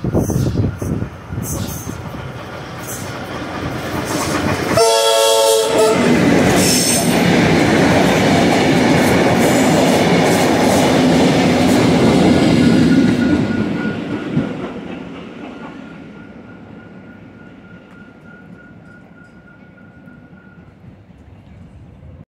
すいません。